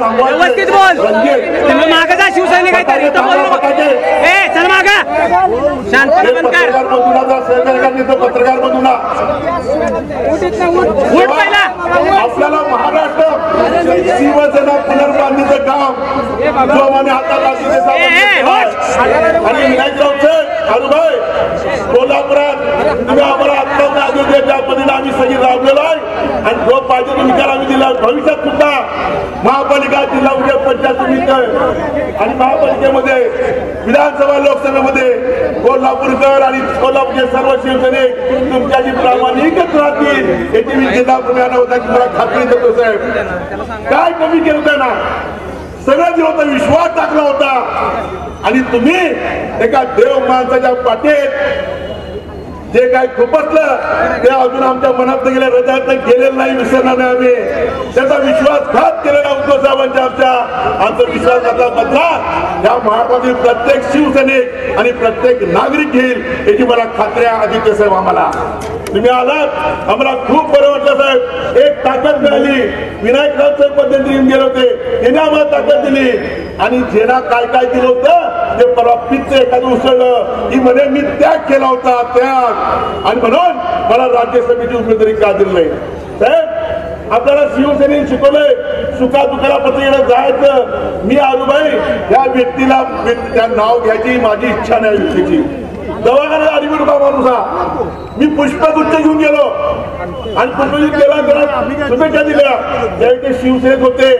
व्यवस्थित बोल. तुम्ही मागे जा शिवसैनिक आहे तर इथं बोलू. नको ए चल माग. शांतपणे बंद कर. पत्रकार बंधूंना उठ पहिला. आपल्याला महाराष्ट्र शिवसेना पुनर्बांधणीचं काम जोमाने हातात आणि विनायकराव सर अरुभाई कोल्हापुरात तुम्ही आम्हाला आत्ता आधी होते त्या पद्धतीने आम्ही सगळी राबलेलो आहे आणि जो पाहिजे तो निकाल आम्ही दिला. भविष्यात सुद्धा महापालिका जिल्हा उद्योग पंचायत समिती आणि महापालिकेमध्ये विधानसभा लोकसभेमध्ये कोल्हापूरकर आणि कोल्हापूरचे सर्व शिवसैनिक तुमच्याशी प्रामाणिकच राहतील याची मी जिल्हा पुण्यानं होता की मला खात्री देतो साहेब. काय कमी केलं होतं ना? सगळं जे होतं विश्वास टाकला होता. आणि तुम्ही एका देव माणसाच्या पाठीत जे काय खुपसलं ते अजून आमच्या मनात गेल्या हृदयात गेलेलं नाही विसरणार नाही आम्ही. त्याचा विश्वासघात केलेला उद्धव साहेबांच्या आमच्या. आमचा विश्वासघाता बदला या महाराष्ट्रातील प्रत्येक शिवसैनिक आणि प्रत्येक नागरिक घेईल याची मला खात्री आहे आदित्य साहेब आम्हाला. तुम्ही आलात? आम्हाला खूप बरं वाटलं साहेब. एक ताकद मिळाली. विनायकराव सर पद्धतीने येऊन गेले होते. त्याने आम्हाला ताकद दिली. आणि जेना काय काय दिलं होतं? ते परवा पित्त एखादं उसळलं की म्हणे मी त्याग केला होता त्याग. आणि म्हणून मला राज्यसभेची उमेदवारी का दिली नाही? साहेब आपल्याला शिवसेनेने शिकवलंय सुखा दुखाला पत्रिकेला जायचं. मी आजूबाई या व्यक्तीला व्यक्ती- त्या नाव घ्यायची माझी इच्छा नाही व्यक्तीची. दवाखान्यात ऍडमिट बाबा माणूस हा. मी पुष्पगुच्छ घेऊन गेलो. आणि पुष्पगुच्छ गेला शुभेच्छा दिल्या त्यावेळी ते शिवसेनेत होते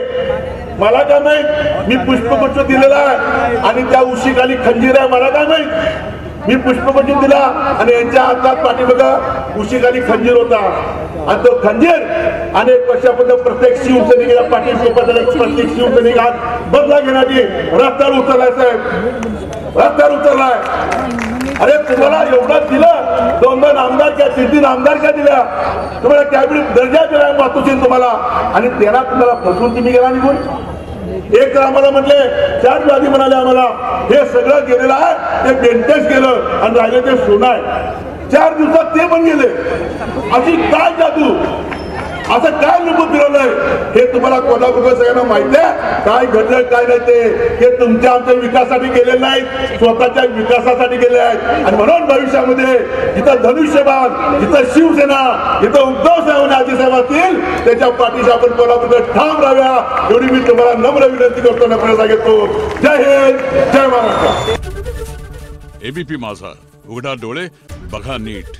मला काय नाही मी पुष्पगुच्छ दिलेला आहे आणि त्या उशीखाली खंजीर आहे मला काय नाही मी पुष्पगुच्छ दिला आणि यांच्या हातात पाठीबघा उशीखाली खंजीर होता. आणि तो खंजीर आणि वर्षापर्यंत प्रत्येक शिवसैनिकाला पाठी प्रत्येक शिवसैनिकात बदला घेण्याची रस्त्यावर उतरलाय साहेब. रस्त्यावर उतरलाय. अरे तुम्हाला एवढं दिलं? दोन दोन आमदार क्या तीन तीन आमदार क्या दिल्या. तुम्हाला कॅबिनेट दर्जा दिला मातोश्रीन तुम्हाला. आणि त्याला तुम्हाला फसवून तुम्ही गेला निघून. एक तर आम्हाला म्हटले चार दिवस म्हणाले आम्हाला हे सगळं गेलेलं आहे ते बेंटेस गेलं आणि राहिले ते सोनं आहे. चार दिवसात ते पण गेले. अशी काय जादू? असं काय लोक फिरवलंय हे तुम्हाला कोल्हापूरकर सगळ्यांना माहिती आहे. काय घडलं काय नाही ते. हे तुमच्या आमच्या विकासासाठी गेलेले नाहीत स्वतःच्या विकासासाठी गेले आहेत आणि म्हणून भविष्यामध्ये जिथं धनुष्यबाण जिथं शिवसेना जिथं उद्धव साहेब आणि आजी साहेब असतील त्याच्या पाठीशी आपण कोल्हापूरकर ठाम राहाव्या एवढी मी तुम्हाला नम्र विनंती करतो नम्र घेतो जय हिंद जय महाराष्ट्र. एबीपी माझा. उघडा डोळे बघा नीट.